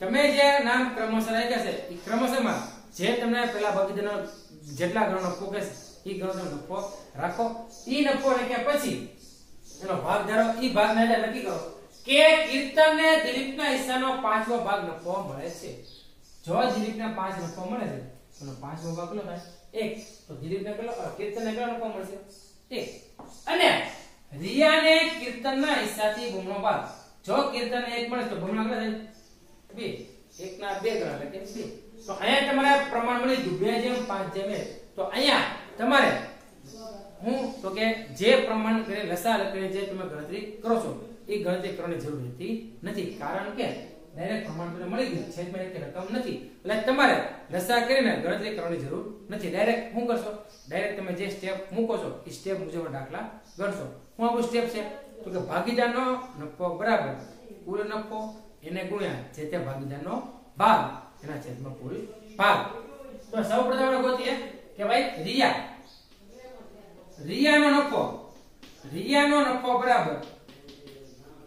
તમે જે નામ ક્રમશઃ રાખ્યા છે એ ક્રમશઃમાં જે તમને પેલા ભાગીદારનો જેટલા ગણો નફો કે એ ગણો નફો રાખો. એ નફો રાખ્યા પછી એનો ભાગ ધારો એ ભાગ ને આધારે નક્કી કરો કે કીર્તન ને દિલીપ ના હિસ્સાનો પાંચમો ભાગ નફો મળે છે. જો દિલીપ ને પાંચ નફો મળે છે એનો પાંચમો ભાગ કેટલો થાય? એક. તો દિલીપ ને કેટલો અ, કીર્તન ને કેટલો નફો મળશે. એક. અને રિયા ને કીર્તન ના હિસ્સાથી બમણો ભાગ. જો કીર્તન એક મળે તો બમણા કેટલા થાય? બે. એક ના બે ગણા એટલે કે બે તો અહીંયા તમારે પ્રમાણ મળી ગયું બે જેમ પાંચ જેમ તો અહીંયા તમારે હું તો કે જે પ્રમાણ કરીને લસા કરીને જે તમે ગણતરી કરો છો એ ગણતરી કરવાની જરૂર નથી. કારણ કે ડાયરેક્ટ પ્રમાણપત્ર મળી ગયું. છેદમાં એક રકમ નથી. એટલે તમારે લસા કરીને ગણતરી કરવાની જરૂર નથી. ડાયરેક્ટ શું કરશો? ડાયરેક્ટ તમે જે સ્ટેપ મૂકો છો, એ સ્ટેપ મુજબ દાખલા ગણશો. હું આપણું સ્ટેપ છે? તો કે ભાગીદારનો નફો બરાબર. કુલ નફો એને ગુણ્યા જે તે ભાગીદારનો ભાગ. એના છેદમાં કુલ ભાગ. તો સૌપ્રથમ આપણે ગોતીએ કે ભાઈ રિયા. રિયાનો નફો. રિયાનો નફો બરાબર.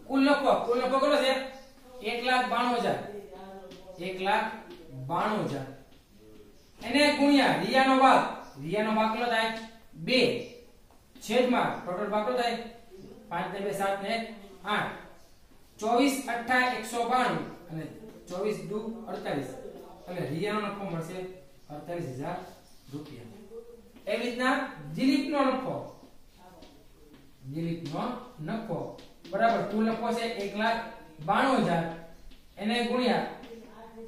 કુલ નફો. કુલ નફો કેટલો છે? એક લાખ બાણું હજાર. એક લાખ બાણું હજાર. એને ગુણ્યા રિયાનો ભાગ. રિયાનો ભાગ કેટલો થાય? બે. છેદમાં ટોટલ કેટલો થાય? પાંચ ને બે, સાત ને આઠ. ચોવીસ અઠા એકસો બાણું અને ચોવીસ દુ અડતાલીસ. એટલે રિયાનો નફો મળશે અડતાલીસ હજાર રૂપિયા. એવી રીતના દિલીપનો નફો. દિલીપનો નફો. બરાબર કુલ નફો છે એક લાખ બાણું હજાર. એને ગુણ્યા.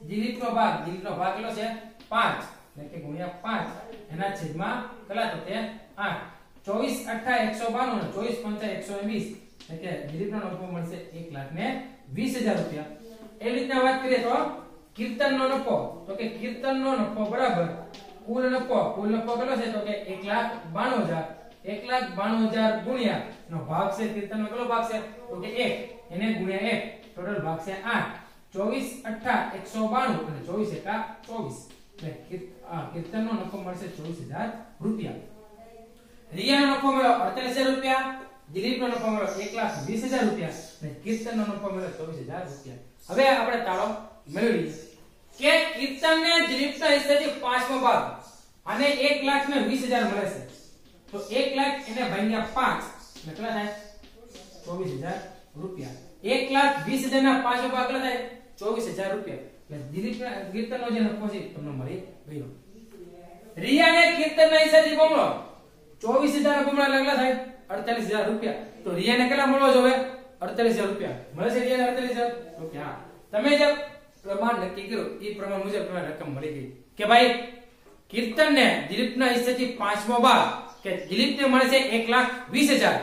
દિલીપનો ભાગ. દિલીપનો ભાગ કેટલો છે? પાંચ. એટલે ગુણ્યા પાંચ. એના છેદમાં કેટલા? તો તે આઠ. ચોવીસ અઠા એકસો બાણું ચોવીસ પંચા એકસો વીસ. એટલે કે દિલીપનો નફો મળશે એક લાખ ને વીસ હજાર રૂપિયા. એવી રીતના વાત કરીએ તો કીર્તનનો નફો. તો કે કીર્તનનો નફો બરાબર. કુલ નફો. કુલ નફો કેટલો છે? તો કે એક લાખ બાણું હજાર. એક લાખ બાણું હજાર ગુણ્યા. નો ભાગ છે કીર્તનનો. કેટલો ભાગ છે? તો કે એક. એને ગુણ્યા એક. ટોટલ ભાગ છે આઠ. ચોવીસ, અઠ્ઠા, એકસો બાણું અને ચોવીસ, એકા, ચોવીસ. એટલે કીર્ત- આ કીર્તનનો નફો મળશે ચોવીસ હજાર રૂપિયા. રિયાનો નફો મળ્યો અડતાલીસ હજાર રૂપિયા. દિલીપનો નફો મળ્યો એક લાખ વીસ હજાર રૂપિયા. અને કીર્તનનો નફો મળ્યો ચોવીસ હજાર રૂપિયા. હવે આપણે તાળો મેળવી કે કીર્તનને દિલીપના હિસ્સેથી પાંચમો ભાગ અને એક લાખ ને વીસ હજાર મળે છે. તો એક લાખ એને ભાગ્યા પાંચ. એટલે કેટલા થાય? ચોવીસ હજાર રૂપિયા. એક લાખ વીસ હજાર ના ભાગ કેટલા થાય? ચોવીસ હજાર રૂપિયા. એટલે દિલીપના કીર્તનનો જે નફો છે તમને મળી ગયો. રિયાને કીર્તનના હિસ્સેથી બમણો. ચોવીસ હજાર બમણા કેટલા થાય અડતાલીસ હજાર રૂપિયા. તો રિયાને કેટલા મળવો જોઈએ અડતાલીસ હજાર રૂપિયા. મળે છે રિયાને અડતાલીસ હજાર? રૂપિયા હા. તમે જે પ્રમાણ નક્કી કર્યું, એ પ્રમાણ મુજબ તમને રકમ મળી ગઈ. કે ભાઈ કીર્તન કીર્તનને દિલીપના હિસ્સેથી પાંચમો ભાગ, કે દિલીપને મળે છે એક લાખ વીસ હજાર.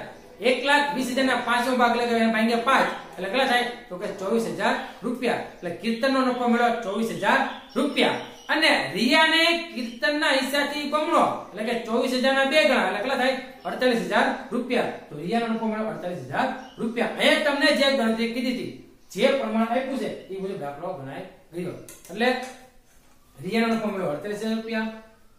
એક લાખ વીસ હજાર ના પાંચમો ભાગ લગાવે ભાગ્યા પાંચ. એટલે કેટલા થાય? તો કે ચોવીસ હજાર રૂપિયા. એટલે કીર્તનનો નફો મળ્યો ચોવીસ હજાર રૂપિયા. અને રિયાને કીર્તનના હિસ્સાથી બમણો. એટલે કે ચોવીસ હજાર ના બે ગણા. એટલે કેટલા થાય? અડતાલીસ હજાર રૂપિયા. તો રિયાનો નફો મળ્યો અડતાલીસ હજાર રૂપિયા. અહીંયા તમને જે ગણતરી કીધી હતી, જે પ્રમાણ આપ્યું છે, એ મુજબ દાખલો ગણાય ગયો. એટલે રિયાનો નફો મળ્યો અડતાલીસ હજાર રૂપિયા,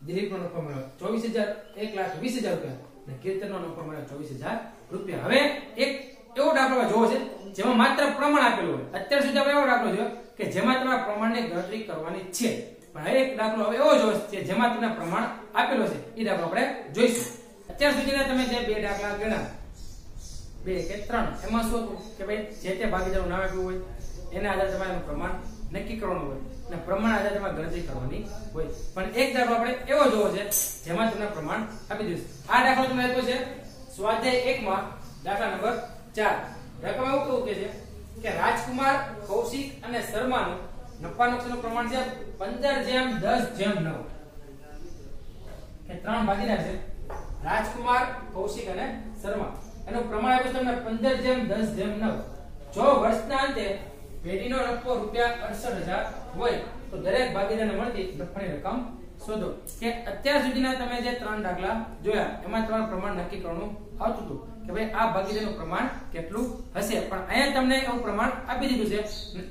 દિલીપનો નફો મળ્યો ચોવીસ હજાર, એક લાખ વીસ હજાર રૂપિયા. અને કીર્તનનો નફો મળ્યો ચોવીસ હજાર રૂપિયા. હવે એક એવો દાખલો જોવો છે, જેમાં માત્ર પ્રમાણ આપેલું હોય. અત્યાર સુધી આપણે એવો દાખલો જોયો કે જેમાં તમારા પ્રમાણની ગણતરી કરવાની છે. પણ એક દાખલો હવે એવો જોવો છે, જેમાં તમને પ્રમાણ આપેલો છે. એ દાખલો આપણે જોઈશું. અત્યાર સુધીના તમે જે બે દાખલા ગણા બે કે ત્રણ, એમાં શું હતું કે ભાઈ જે તે ભાગીદારનું નામ આપ્યું હોય, એના આધારે તમારે પ્રમાણ નક્કી કરવાનું હોય અને પ્રમાણ આધારે તમારે ગણતરી કરવાની હોય. પણ એક દાખલો આપણે એવો જોવો છે, જેમાં તમને પ્રમાણ આપી દઈશું. આ દાખલો તમને આપ્યો છે રાજકુમાર, કૌશિક અને શર્માનું નફા પ્રમાણ છે ત્રણ ભાગીદાર છે. રાજકુમાર, કૌશિક અને શર્મા. એનું પ્રમાણ આપ્યું છે તમને પંદર જેમ દસ જેમ નવ. જો વર્ષના અંતે પેઢીનો નફો રૂપિયા અડસઠ હજાર હોય, તો દરેક ભાગીદારને મળતી નફાની રકમ શોધો કે અત્યાર સુધીના તમે જે ત્રણ દાખલા જોયા, એમાં તમારું પ્રમાણ નક્કી કરવાનું આવતું હતું કે ભાઈ આ ભાગીદારીનું પ્રમાણ કેટલું હશે. પણ અહીંયા તમને એવું પ્રમાણ આપી દીધું છે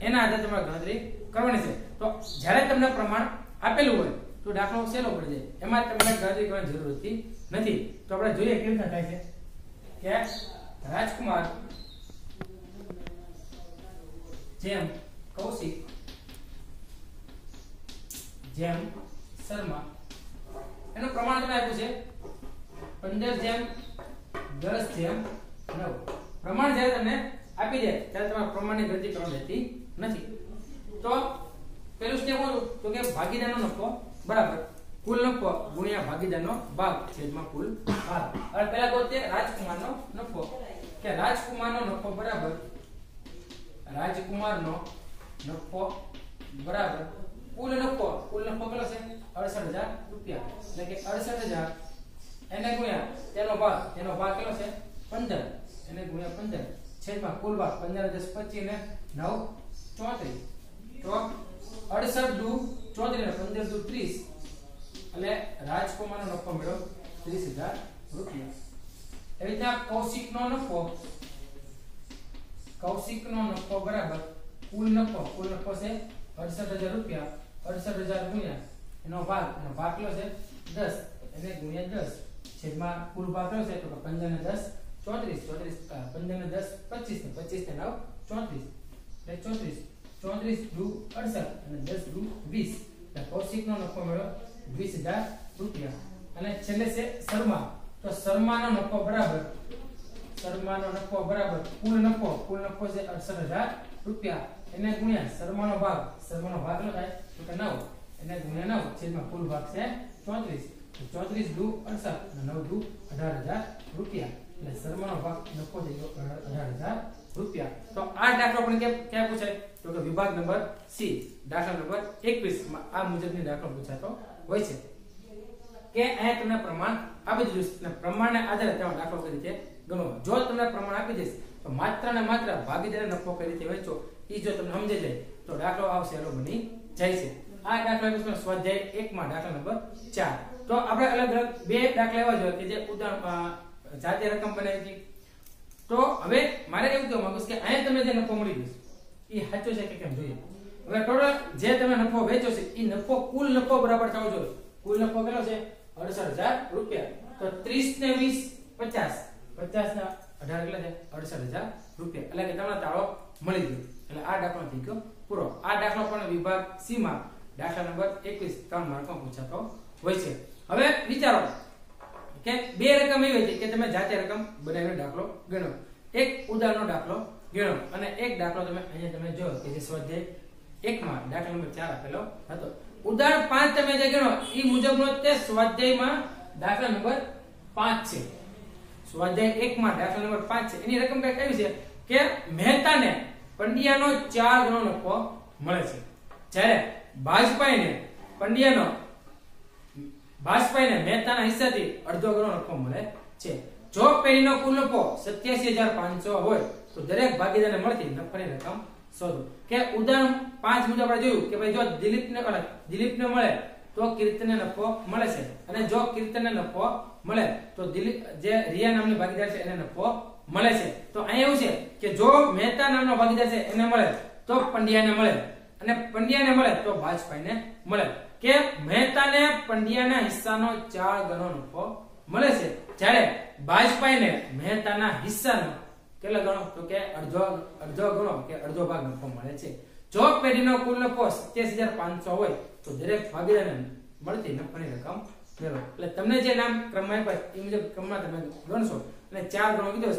એના આધારે તમારે ગણતરી કરવાની છે. તો જ્યારે તમને પ્રમાણ આપેલું હોય, તો દાખલો સહેલો પડી જાય? એમાં તમને ગણતરી કરવાની જરૂર નથી. તો આપણે જોઈએ કેવી રીતે થાય છે કે રાજકુમાર જેમ કૌશિક, જેમ શર્મા એનું પ્રમાણ તમે આપ્યું છે પંદર જેમ 10 જેમ 9 પ્રમાણ જ્યારે તમને આપી દે, ત્યારે તમારે પ્રમાણની ગણતરી કરવાની રહેતી નથી. તો પહેલું સ્ટેપ શું તો કે ભાગીદારનો નફો, બરાબર. કુલ નફો ગુણ્યા ભાગીદારનો ભાગ, છેદમાં કુલ ભાગ. હવે પહેલા તો તે રાજકુમારનો નફો. કે રાજકુમારનો નફો, બરાબર. રાજકુમારનો નફો, બરાબર. કુલ નફો કુલ નફો કેટલો છે? 68000 રૂપિયા. એટલે કે અડસઠ હજાર. એને ગુણ્યા તેનો ભાગ. તેનો ભાગ કેટલો છે? 15 એને ગુણ્યા 15 છેદમાં કુલ ભાગ પંદર દસ પચીસ ને 9 34 તો 68 દુ 34 ને 15 દુ 30 એટલે રાજકુમારનો નફો મળ્યો 30000 રૂપિયા. એવી રીતના કૌશિકનો નફો કૌશિકનો નફો બરાબર કુલ નફો. કુલ નફો છે અડસઠ હજાર રૂપિયા. અડસઠ હજાર ગુણ્યા એનો ભાગ એનો ભાગ કેટલો છે? 10 એને ગુણ્યા 10 છેદમાં કુલ ભાગ કેટલો છે? તો કે 15 ને 10 34 34 15 ને 10 25 ને 25 ને 9 34 એટલે 34 34 દુ 68 અને 10 દુ 20 એટલે કૌશિકનો નફો મળ્યો 20000 રૂપિયા. અને છેલ્લે છે શર્મા. તો શર્માનો નફો બરાબર. શર્માનો નફો બરાબર. કુલ નફો કુલ નફો છે 68000 રૂપિયા. એને ગુણ્યા શર્માનો ભાગ. શર્માનો ભાગ કેટલો થાય? તો કે 9 એને ગુણ્યા 9 છેદમાં કુલ ભાગ છે 34 તો 34 દુ 68 અને 9 દુ 18000 રૂપિયા. એટલે શર્માનો ભાગ નફો થઈ ગયો 18000 રૂપિયા. તો આ દાખલો પણ ક્યાં ક્યાં પૂછાય? તો કે વિભાગ નંબર સી, દાખલા નંબર 21 માં આ મુજબની દાખલો પૂછાતો હોય છે. કે અહીંયા તમને પ્રમાણ આપી દીધું પ્રમાણને આધારે તમે દાખલો રીતે ગણો. જો તમને પ્રમાણ આપી દઈશ, તો માત્ર ને માત્ર ભાગીદાર નફો કરી રીતે વેચો. એ જો તમને સમજાઈ જાય, તો દાખલો આવશે, એનો બની જાય છે. આ દાખલા વિશે સ્વાધ્યાય એક માં દાખલા નંબર ચાર. તો આપણે અલગ અલગ બે દાખલા એવા જોઈએ કે જે ઉદાહરણ જાતે રકમ બનાવી હતી. તો હવે મારે એવું કહેવા માંગુ કે અહીંયા તમે જે નફો મળી ગયો એ સાચો છે કે કેમ જોઈએ? હવે ટોટલ જે તમે નફો વેચો છે, એ નફો, કુલ નફો બરાબર થવો જોઈએ. કુલ નફો કેટલો છે? અડસઠ હજાર રૂપિયા. તો ત્રીસ ને વીસ, પચાસ. પચાસ ના અઢાર કેટલા છે? અડસઠ હજાર રૂપિયા. એટલે કે તમને તાળો મળી ગયો. એટલે આ દાખલો થઈ ગયો પૂરો. આ દાખલો પણ વિભાગ સી માં દાખલા નંબર એકવીસ, ત્રણ માર્કમાં પૂછાતો હોય છે. હવે વિચારો કે બે રકમ એવી હતી કે તમે જાતે રકમ બનાવીને દાખલો ગણો. એક ઉદાહરણનો દાખલો ગણો અને એક દાખલો તમે અહીંયા તમે જો કે જે સ્વાધ્યાય એકમાં દાખલા નંબર ચાર આપેલો હતો. ઉદાહરણ પાંચ તમે જે ગણો એ મુજબનો તે સ્વાધ્યાયમાં દાખલા નંબર પાંચ છે. સ્વાધ્યાય એકમાં દાખલા નંબર પાંચ છે. એની રકમ કઈ એવી છે કે મહેતાને પંડિયાનો ચાર ગણો નફો મળે છે. જ્યારે ભાજપાઈને પંડ્યાનો ભાજપાઈને મહેતાના હિસ્સાથી અડધો કરોડ નફો મળે છે. જો પેઢીનો કુલ નફો સત્યાસી હજાર પાંચસો હોય, તો દરેક ભાગીદારને મળતી નફાની રકમ શોધો. કે ઉદાહરણ પાંચ મુજબ આપણે જોયું કે ભાઈ જો દિલીપને દિલીપને મળે, તો કીર્તનને નફો મળે છે. અને જો કીર્તનને નફો મળે, તો દિલીપ જે રિયા નામની ભાગીદાર છે, એને નફો મળે છે. તો અહીંયા એવું છે કે જો મહેતા નામનો ભાગીદાર છે, એને મળે, તો પંડ્યાને મળે. અને પંડ્યાને મળે તો વાજપાઈને મળે. કે મહેતાને પંડ્યાના હિસ્સાનો ચાર ગણો નફો મળે છે. જ્યારે ભાજપાઈને મહેતાના હિસ્સાનો કેટલા ગણો? તો કે અડધો અડધો ગણો કે અડધો ભાગ નફો મળે છે. જો પેઢીનો કુલ નફો સત્યાસી હોય, તો દરેક ભાગીદારને મળતી નફાની રકમ મેળવો. એટલે તમને જે નામ ક્રમમાં આપ્યા એ મુજબ ક્રમમાં તમે ગણશો. અને ચાર ગણો કીધો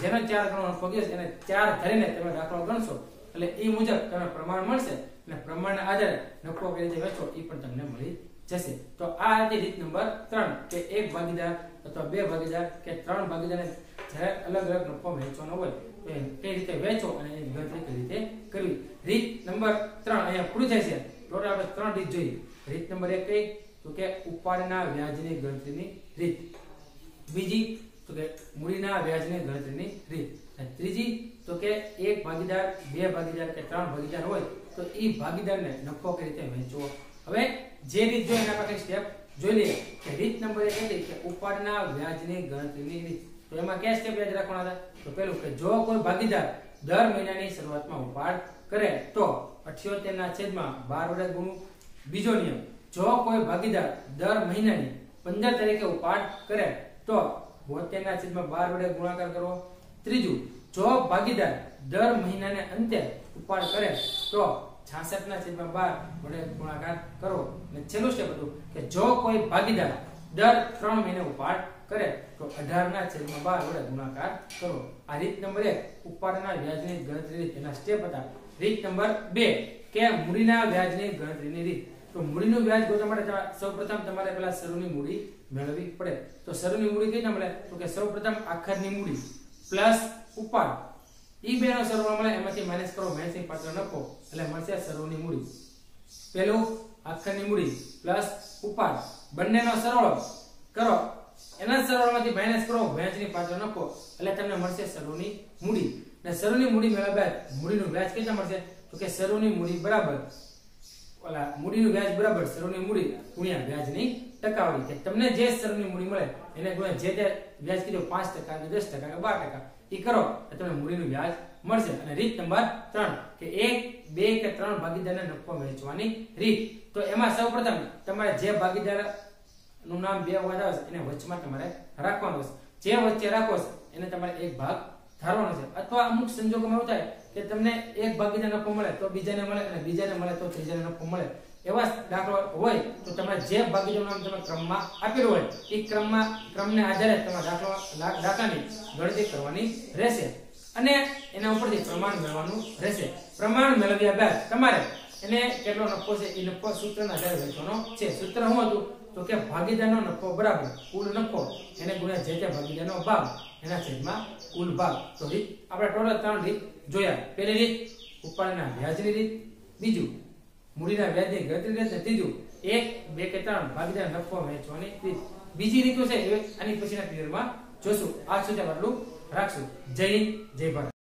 જેનો ચાર ગણો નફો કીધો એને ચાર ધરીને તમે દાખલો ગણશો. એટલે એ મુજબ તમને પ્રમાણ મળશે અને પ્રમાણના આધારે નફો કઈ રીતે વેચો એ પણ તમને મળી જશે. તો આ હતી રીત નંબર ત્રણ, કે એક ભાગીદાર અથવા બે ભાગીદાર કે ત્રણ ભાગીદારને જ્યારે અલગ અલગ નફો વહેંચવાનો હોય, તો કઈ રીતે વેચો અને એની ગણતરી કઈ રીતે કરવી? રીત નંબર ત્રણ અહીંયા પૂરું થાય છે. ટોટલ આપણે ત્રણ રીત જોઈએ. રીત નંબર એક કઈ? તો કે ઉપાડના વ્યાજની ગણતરીની રીત. બીજી, તો કે મૂડીના વ્યાજની ગણતરીની રીત. અને ત્રીજી તો કે એક ભાગીદાર, બે ભાગીદાર કે ત્રણ ભાગીદાર હોય, તો એ ભાગીદારને નફો કઈ રીતે વહેંચવો? હવે જે રીત જોઈએ એના માટે સ્ટેપ જોઈ લઈએ, કે રીત નંબર એક હતી કે ઉપાડના વ્યાજની ગણતરીની રીત. તો એમાં કયા સ્ટેપ યાદ રાખવાના હતા? તો પેલું કે જો કોઈ ભાગીદાર દર મહિનાની શરૂઆતમાં ઉપાડ કરે, તો 78 ના છેદમાં બાર વડે ગુણું. બીજો નિયમ, જો કોઈ ભાગીદાર દર મહિનાની 15 તારીખે ઉપાડ કરે, તો 72 ના છેદમાં બાર વડે ગુણાકાર કરવો. ત્રીજું જો ભાગીદાર દર મહિનાને અંતે ઉપાડ કરે, તો 66 ના છેદમાં 12 વડે ગુણાકાર કરો. અને છેલ્લું સ્ટેપ હતું કે જો કોઈ ભાગીદાર દર 3 મહિને ઉપાડ કરે, તો 18 ના છેદમાં 12 વડે ગુણાકાર કરો. આ રીત નંબર 1 ઉપાડના વ્યાજની ગણતરી રીત. એના સ્ટેપ હતા. રીત નંબર 2 કે મૂડીના વ્યાજની ગણતરીની રીત. તો મૂડીનું વ્યાજ ગોતવા માટે સૌપ્રથમ તમારે પહેલા શરૂની મૂડી મેળવવી પડે. તો શરૂની મૂડી કઈ મળે? તો કે સૌપ્રથમ આખરની મૂડી. પ્લસ ઉપર ઈ બેનો સરવાળો મળે, એમાંથી માઇનસ કરો માઇનસની પાછળ નખો એટલે મળશે શરૂની મૂડી. પેલું આખરની મૂડી પ્લસ ઉપર બંનેનો સરવાળો કરો. એના સરવાળામાંથી માઇનસ કરો વ્યાજની પાછળ નખો એટલે તમને મળશે શરૂની મૂડી. અને શરૂની મૂડી મેળવ્યા બાદ મૂડીનું વ્યાજ કેટલા મળશે? તો કે શરૂની મૂડી બરાબર. ઓલા મૂડીનું વ્યાજ બરાબર, શરૂની મૂડી ગુણ્યા વ્યાજની ટકાવારી કે તમને જે શરની મૂડી મળે, એને ગુણ્યા જે તે વ્યાજ કીધું, પાંચ ટકા કે 10% કે બાર ટકા, એ કરો, તો તમને મૂડીનું વ્યાજ મળશે. અને રીત નંબર ત્રણ, કે 1 2 કે ત્રણ ભાગીદારને નફો વહેંચવાની રીત. તો એમાં સૌપ્રથમ, તમારે જે ભાગીદારનું નામ બે વખત આવે એને વચમાં તમારે રાખવાનું છે. જે વચ્ચે રાખો એને તમારે એક ભાગ ધારવાનો છે. અથવા અમુક સંજોગોમાં એવું થાય કે તમને એક ભાગીદાર નફો મળે, તો બીજાને મળે, અને બીજાને મળે, તો ત્રીજાને નફો મળે. એવા દાખલો હોય તો તમે જે નામ તમે ક્રમમાં આપેલું હોય, એ ક્રમમાં, ક્રમને આધારે તમારે દાખલો દાખલાની ગણતરી કરવાની રહેશે. અને એના ઉપરથી પ્રમાણ મેળવવાનું રહેશે. પ્રમાણ મેળવ્યા બાદ તમારે એને કેટલો નફો છે, એ નફો સૂત્રના આધારે વહેંચવાનો છે. સૂત્ર શું હતું? તો કે ભાગીદારનો નફો બરાબર કુલ નફો, એને ગુણ્યા જે તે ભાગીદારનો ભાગ, એના છેદમાં કુલ ભાગ. તો રીત આપણે ટોટલ ત્રણ રીત જોયા. પહેલી રીત, ઉપાડના વ્યાજની રીત. બીજું મૂડીના વ્યાજની ગણતરી રહેશે ત્રીજું એક, બે કે ત્રણ, ભાગીદાર નફો વહેંચવાની ત્રીજ બીજી રીતો છે એ, આની પછીના પીરિયડમાં જોશું. આજ સુધી આટલું રાખશું. જય હિન્દ, જય ભારત.